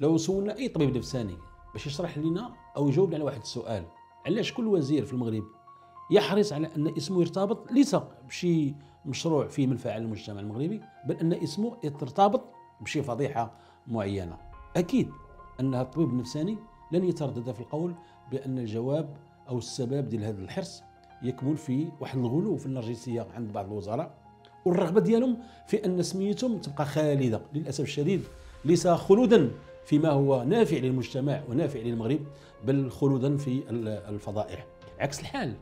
لو سولنا أي طبيب نفساني باش يشرح لنا أو يجاوبنا على واحد السؤال علاش كل وزير في المغرب يحرص على أن اسمه يرتبط ليس بشي مشروع فيه منفعه للمجتمع المغربي بل أن اسمه يرتبط بشي فضيحة معينة. أكيد أن الطبيب النفساني لن يتردد في القول بأن الجواب أو السبب ديال هذا الحرص يكمن في واحد الغلو في النرجسية عند بعض الوزراء والرغبة ديالهم في أن سميتهم تبقى خالدة للأسف الشديد ليس خلودا فيما هو نافع للمجتمع ونافع للمغرب بل خلودا في الفضائح. عكس الحال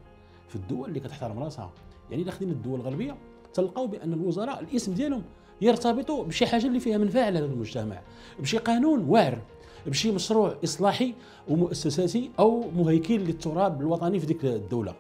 في الدول اللي كتحترم راسها. يعني اذا خدينا الدول الغربية تلقاو بأن الوزراء الإسم ديالهم يرتبطوا بشي حاجة اللي فيها منفعه لهذا المجتمع. بشي قانون واعر بشي مشروع إصلاحي ومؤسساتي أو مهيكل للتراب الوطني في ديك الدولة.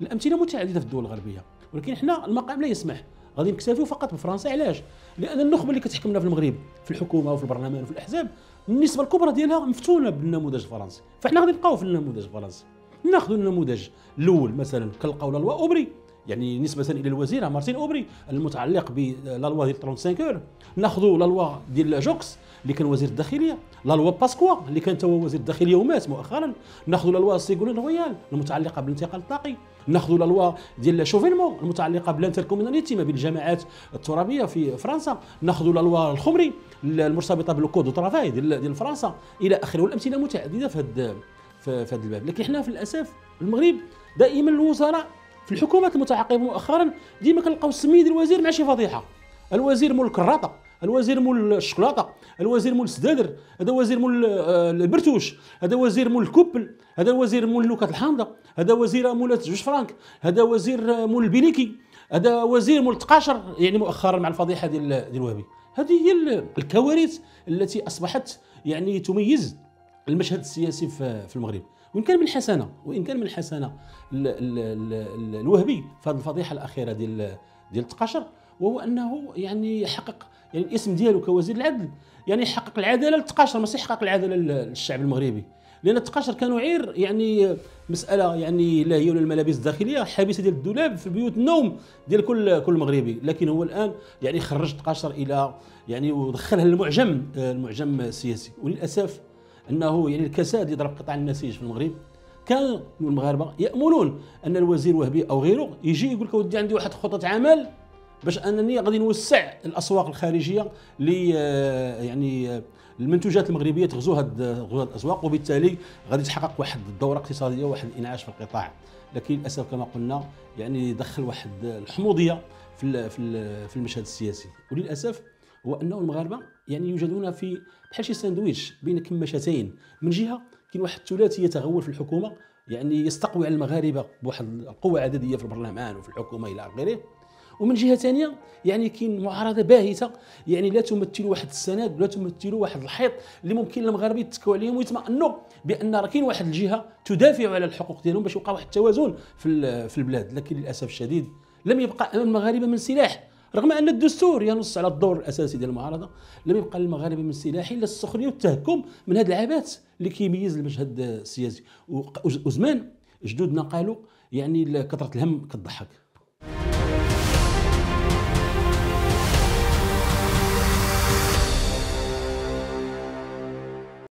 الأمثلة متعددة في الدول الغربية ولكن إحنا المقام لا يسمح غادي نكتفيو فقط بفرنسا. علاش؟ لأن النخبة اللي كتحكمنا في المغرب في الحكومة وفي البرلمان وفي الأحزاب النسبة الكبرى ديالها مفتونة بالنموذج الفرنسي. فإحنا غادي نبقاو في النموذج الفرنسي. ناخذ النموذج الأول مثلا كنلقاو loi اوبري يعني نسبة إلى الوزير مارتين أوبري المتعلق ب la loi ديال 35 heures. ناخذوا la loi ديال جوكس اللي كان وزير الداخلية. la loi باسكوا اللي كان هو وزير الداخلية ومات مؤخرا. ناخذوا la loi سيغولين رويال المتعلقة بالانتقال الطاقي. ناخذوا la loi ديال شوفينمون المتعلقة بال intercommunalité ما بين الجماعات الترابية في فرنسا. ناخذوا la loi الخمري المرتبطة بال code travail ديال ديال فرنسا. إلى آخره. والأمثلة متعددة في هذا في هذا الباب. لكن إحنا في الاسف المغرب دائما الوزراء في الحكومات المتعاقبه مؤخرا. ديما كنلقاو السميه ديال الوزير مع شي فضيحة. الوزير مول الكراطه الوزير مول الشوكولاتة الوزير مول السدادر هذا وزير مول آه، البرتوش هذا وزير مول ال couple هذا وزير مول النكات الحامضة هذا وزير مول جوج فرانك هذا وزير مول البيليكي هذا وزير مول التقاشر يعني مؤخرا مع الفضيحة ديال ديال الوهبي هذه هي الكوارث التي أصبحت يعني تميز المشهد السياسي في المغرب. وإن كان من حسنة وإن كان من حسنة الوهبي في هذه الفضيحة الأخيرة ديال ديال التقاشر وهو أنه يعني حقق يعني الاسم ديالو كوزير العدل. يعني يحقق العدالة للتقاشر ماشي يحقق العدالة للشعب المغربي. لأن التقاشر كانوا عير يعني مسألة يعني لا هي ولا الملابس الداخلية حابسه ديال الدولاب في بيوت النوم ديال كل كل مغربي. لكن هو الآن يعني خرج التقاشر إلى يعني ودخلها للمعجم المعجم السياسي. وللأسف أنه يعني الكساد يضرب قطاع النسيج في المغرب. كان المغاربة ياملون أن الوزير وهبي أو غيره يجي يقول لك ودي عندي واحد خطة عمل. باش انني غادي نوسع الاسواق الخارجيه ل يعني المنتوجات المغربيه تغزو هاد الاسواق وبالتالي غادي تحقق واحد الدوره اقتصاديه وواحد الانعاش في القطاع. لكن للاسف كما قلنا يعني دخل واحد الحموضيه في في المشهد السياسي. وللاسف هو أنه المغاربة يعني يوجدون في بحال شي ساندويتش بين كماشتين من جهة كاين واحد الثلاثي يتغول في الحكومة يعني يستقوي على المغاربة بواحد القوة عددية في البرلمان وفي الحكومة إلى آخره. ومن جهة ثانية يعني كاين معارضة باهتة يعني لا تمثل واحد السند ولا تمثل واحد الحيط اللي ممكن المغاربه يتكوا عليهم ويطمئنوا بأن راه كاين واحد الجهة تدافع على الحقوق ديالهم باش يبقى واحد التوازن في في البلاد. لكن للأسف الشديد لم يبقى امام المغاربة من سلاح رغم أن الدستور ينص على الدور الأساسي ديال المعارضة لم يبقى للمغاربه من سلاح إلا السخرية والتهكم من هذا العبث اللي كيميز المشهد السياسي. وزمان جدودنا قالوا يعني كثرة الهم كتضحك.